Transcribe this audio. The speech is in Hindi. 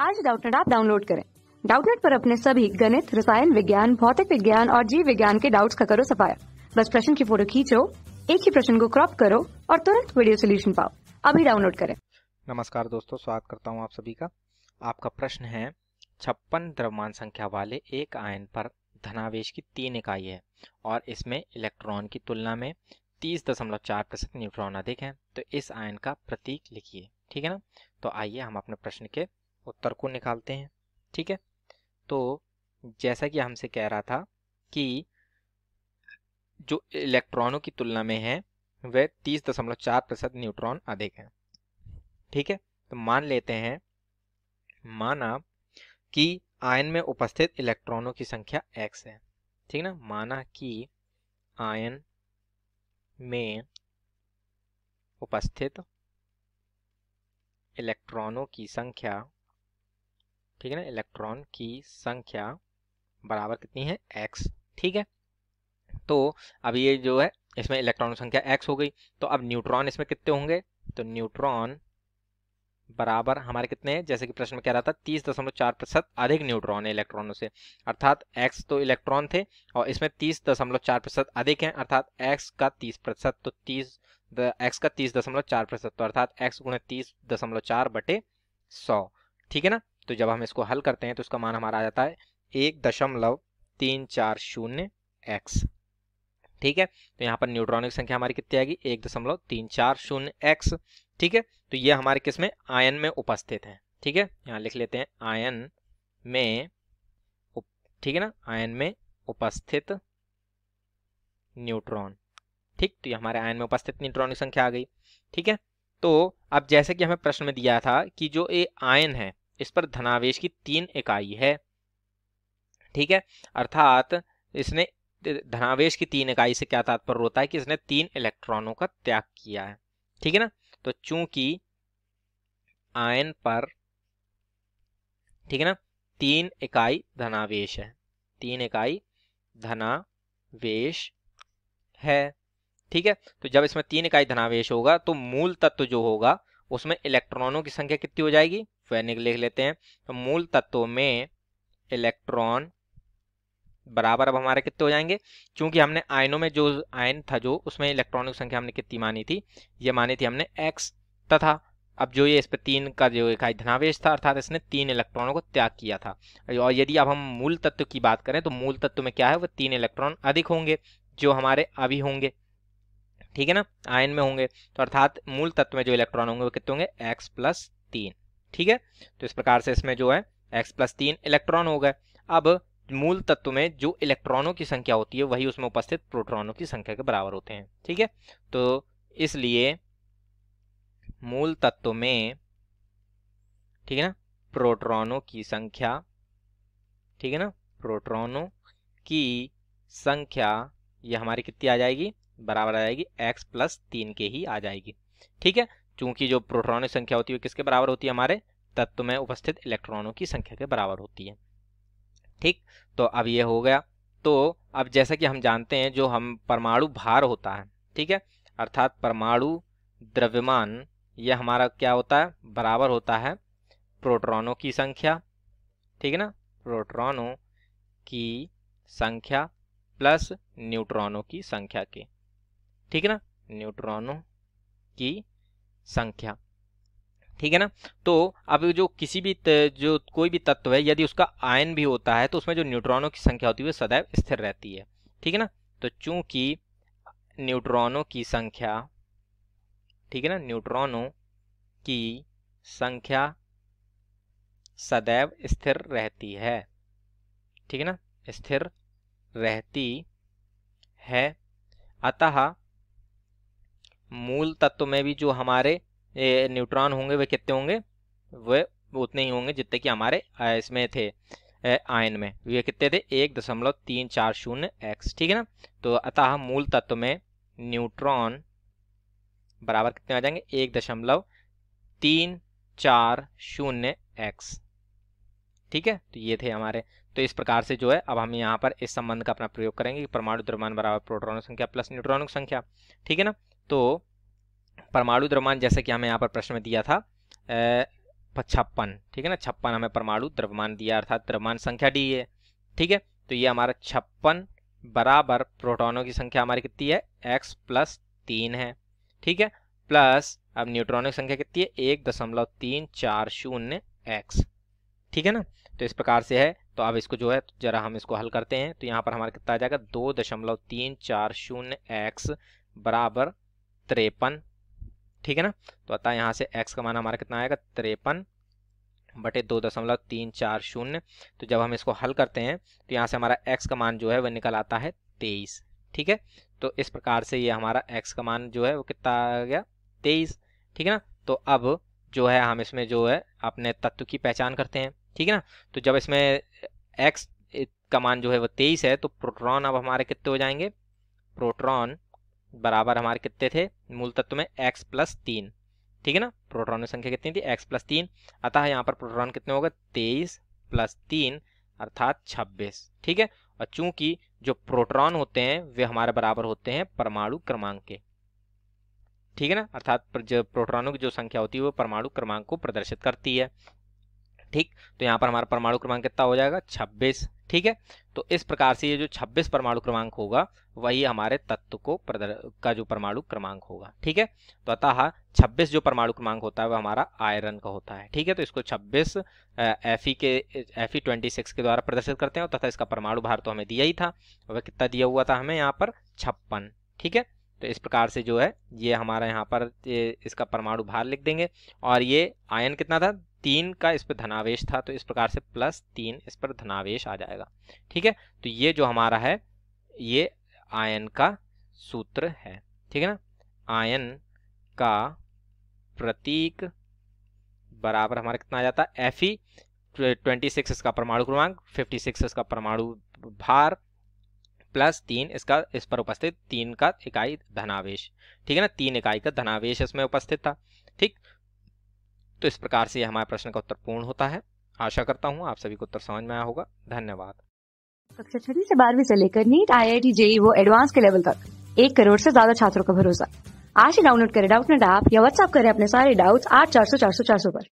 आज डाउटनेट आप डाउनलोड करें। डाउटनेट पर अपने सभी गणित, रसायन विज्ञान, भौतिक विज्ञान और जीव विज्ञान के डाउट्स का करो सफाया। बस प्रश्न की फ़ोटो खींचो, एक ही प्रश्न को क्रॉप करो और तुरंत वीडियो सोल्यूशन पाओ। अभी डाउनलोड करें। नमस्कार दोस्तों, स्वागत करता हूँ आप सभी का। आपका प्रश्न है, छप्पन द्रव्यमान संख्या वाले एक आयन पर धनावेश की तीन इकाई है और इसमें इलेक्ट्रॉन की तुलना में तीस दशमलव चार प्रतिशत न्यूट्रॉन अधिक है। तो इस आयन का प्रतीक लिखिए, ठीक है ना? तो आइए हम अपने प्रश्न के उत्तर को निकालते हैं, ठीक है? तो जैसा कि हमसे कह रहा था कि जो इलेक्ट्रॉनों की तुलना में है वह तीस दशमलव चार प्रतिशत न्यूट्रॉन अधिक है, ठीक है? तो मान लेते हैं, माना कि आयन में उपस्थित इलेक्ट्रॉनों की संख्या x है, ठीक ना? माना कि आयन में उपस्थित इलेक्ट्रॉनों की संख्या ठीक है ना? इलेक्ट्रॉन की संख्या बराबर कितनी है? X, ठीक है? तो अब ये जो है, इसमें इलेक्ट्रॉन संख्या x हो गई। तो अब न्यूट्रॉन इसमें कितने होंगे? तो न्यूट्रॉन बराबर हमारे कितने हैं? जैसे कि प्रश्न में कह रहा था, तीस दशमलव चार प्रतिशत अधिक न्यूट्रॉन है इलेक्ट्रॉनों से। अर्थात x तो इलेक्ट्रॉन थे और इसमें तीस दशमलव चार प्रतिशत अधिक है। अर्थात एक्स का तीस प्रतिशत तो तीस एक्स का तीस दशमलव चार प्रतिशत तो अर्थात x गुणे तीस दशमलव चार बटे सौ, ठीक है ना? तो जब हम इसको हल करते हैं तो उसका मान हमारा आ जाता है एक दशमलव तीन चार शून्य एक्स। ठीक है? तो यहाँ पर न्यूट्रॉन की संख्या हमारी कितनी आएगी? एक दशमलव तीन चार शून्य एक्स। ठीक है? तो ये हमारे किसमें? आयन में उपस्थित है। ठीक है? यहाँ लिख लेते हैं आयन में ठीक है ना? आयन में उपस्थित न्यूट्रॉन। ठीक? तो ये हमारे आयन में उपस्थित न्यूट्रॉन की संख्या आ गई। ठीक है? तो अब जैसे कि हमें प्रश्न में दिया था कि जो ये आयन है इस पर धनावेश की तीन इकाई है। ठीक है? अर्थात इसने धनावेश की तीन इकाई से क्या तात्पर्य होता है कि इसने तीन इलेक्ट्रॉनों का त्याग किया है। ठीक है ना? तो चूँकि आयन पर, ठीक है ना? तीन इकाई धनावेश है। तीन इकाई धनावेश है। ठीक है? तो जब इसमें तीन इकाई धनावेश होगा तो मूल तत्व जो होगा, उसमें इलेक्ट्रॉनों की संख्या कितनी हो जाएगी? फैनिक लिख लेते हैं। तो मूल तत्वों में इलेक्ट्रॉन बराबर अब हमारे कितने हो जाएँगे? क्योंकि हमने आयनों में जो आयन था, जो उसमें इलेक्ट्रॉनों की संख्या हमने कितनी मानी थी, ये मानी थी हमने एक्स तथा अब जो ये इस पर तीन का जो इकाई धनावेश था, अर्थात इसने तीन इलेक्ट्रॉनों को त्याग किया था। और यदि अब हम मूल तत्व की बात करें तो मूल तत्व में क्या है? वो तीन इलेक्ट्रॉन अधिक होंगे, जो हमारे अभी होंगे। ठीक है ना? आयन में होंगे। तो अर्थात मूल तत्व में जो इलेक्ट्रॉन होंगे, वो कितने होंगे? एक्स प्लस तीन। ठीक है? तो इस प्रकार से इसमें जो है एक्स प्लस तीन इलेक्ट्रॉन हो गए। अब मूल तत्व में जो इलेक्ट्रॉनों की संख्या होती है, वही उसमें उपस्थित प्रोटॉनों की संख्या के बराबर होते हैं। ठीक है? तो इसलिए मूल तत्व में, ठीक है ना? प्रोटॉनों की संख्या, ठीक है ना? प्रोटॉनों की संख्या ये हमारी कितनी आ जाएगी? बराबर आ जाएगी, x प्लस तीन के ही आ जाएगी। ठीक है? चूँकि जो प्रोटॉन संख्या होती है किसके बराबर होती है? हमारे तत्व में उपस्थित इलेक्ट्रॉनों की संख्या के बराबर होती है। ठीक? तो अब ये हो गया। तो अब जैसा कि हम जानते हैं, जो हम परमाणु भार होता है, ठीक है? अर्थात परमाणु द्रव्यमान, यह हमारा क्या होता है? बराबर होता है प्रोटॉनों की संख्या, ठीक है ना? प्रोटॉनों की संख्या प्लस न्यूट्रॉनों की संख्या के, ठीक है ना? न्यूट्रॉनों की संख्या। ठीक है ना? तो अब जो किसी भी जो कोई भी तत्व है, यदि उसका आयन भी होता है तो उसमें जो न्यूट्रॉनों की संख्या होती है सदैव स्थिर रहती है। ठीक है ना? तो चूँकि न्यूट्रॉनों की संख्या, ठीक है ना? न्यूट्रॉनों की संख्या सदैव स्थिर रहती है। ठीक है ना? स्थिर रहती है। अतः मूल तत्व में भी जो हमारे न्यूट्रॉन होंगे, वे कितने होंगे? वे उतने ही होंगे जितने कि हमारे इसमें थे आयन में। ये कितने थे? एक दशमलव तीन चार शून्य एक्स, ठीक है ना? तो अतः मूल तत्व में न्यूट्रॉन बराबर कितने आ जाएँगे? एक दशमलव तीन चार शून्य एक्स, ठीक है? तो ये थे हमारे। तो इस प्रकार से जो है, अब हम यहाँ पर इस संबंध का अपना प्रयोग करेंगे परमाणु द्रव्यमान बराबर प्रोटॉनों संख्या प्लस न्यूट्रॉनों की संख्या, ठीक है ना? तो परमाणु द्रव्यमान जैसे कि हमें यहाँ पर प्रश्न में दिया था छप्पन, ठीक है ना? छप्पन हमें परमाणु द्रव्यमान दिया, अर्थात द्रव्यमान संख्या डी है, ठीक है? तो ये हमारा छप्पन बराबर प्रोटॉनों की संख्या हमारी कितनी है? एक्स प्लस तीन है, ठीक है? प्लस अब न्यूट्रॉनों की संख्या कितनी है? एक दशमलव तीन चार शून्य एक्स ठीक है ना? तो इस प्रकार से है। तो अब इसको जो है, जरा हम इसको हल करते हैं। तो यहाँ पर हमारा कितना आ जाएगा? दो दशमलव तीन चार शून्य एक्स बराबर तिरपन, ठीक है ना? तो अतः यहाँ से x का मान हमारा कितना आएगा? तिरपन बटे दो दशमलव तीन चार शून्य। तो जब हम इसको हल करते हैं तो यहाँ से हमारा x का मान जो है वह निकल आता है तेईस, ठीक है? तो इस प्रकार से ये हमारा x का मान जो है वो कितना आ गया? तेईस, ठीक है ना? तो अब जो है हम इसमें जो है अपने तत्व की पहचान करते हैं, ठीक है ना? तो जब इसमें एक्स का मान जो है वो तेईस है तो प्रोटॉन अब हमारे कितने हो जाएँगे? प्रोटॉन बराबर हमारे कितने थे? मूल तत्व में x प्लस तीन। ठीक है ना? प्रोटॉन की संख्या कितनी थी? x प्लस तीन। अतः यहाँ पर प्रोटॉन कितने होगा? तेईस प्लस तीन, अर्थात छब्बीस। ठीक है? और चूँकि जो प्रोटॉन होते हैं, वे हमारे बराबर होते हैं परमाणु क्रमांक के। ठीक है ना? अर्थात प्रोटॉनों की जो संख्या होती है, वो परमाणु क्रमांक को प्रदर्शित करती है। ठीक? तो यहाँ पर हमारा परमाणु क्रमांक कितना हो जाएगा? 26 ठीक है? तो इस प्रकार से ये जो 26 परमाणु क्रमांक होगा, वही हमारे तत्व को का जो परमाणु क्रमांक होगा। ठीक है? तो अतः 26 जो परमाणु क्रमांक होता है, वह हमारा आयरन का होता है। ठीक है? तो इसको 26 एफ़ के एफ़ ट्वेंटी सिक्स के द्वारा प्रदर्शित करते हैं तथा इसका परमाणु भार तो हमें दिया ही था। वह कितना दिया हुआ था हमें? यहाँ पर छप्पन। ठीक है? तो इस प्रकार से जो है, ये हमारा यहाँ पर इसका परमाणु भार लिख देंगे। और ये आयन कितना था? तीन का इस पर धनावेश था तो इस प्रकार से प्लस तीन इस पर धनावेश आ जाएगा। ठीक है? तो ये जो हमारा है, ये आयन का सूत्र है। ठीक है ना? आयन का प्रतीक बराबर हमारा कितना आ जाता है? एफ़ ई ट्वेंटी सिक्स इसका परमाणु क्रमांक फिफ्टी सिक्स इसका परमाणु भार प्लस तीन इसका, इस पर उपस्थित तीन का इकाई धनावेश। ठीक है ना? तीन इकाई का धनावेश इसमें उपस्थित था। ठीक? तो इस प्रकार से हमारे प्रश्न का उत्तर पूर्ण होता है। आशा करता हूँ आप सभी को उत्तर समझ में आया होगा। धन्यवाद। कक्षा छठी से बारहवीं से लेकर NEET I I T JEE वो एडवांस के लेवल तक। एक करोड़ से ज़्यादा छात्रों का भरोसा। आज ही डाउनलोड करें डाउट नेट ऐप या व्हाट्सअप करें अपने सारे डाउट्स आठ चार सौ चार सौ चार सौ पर।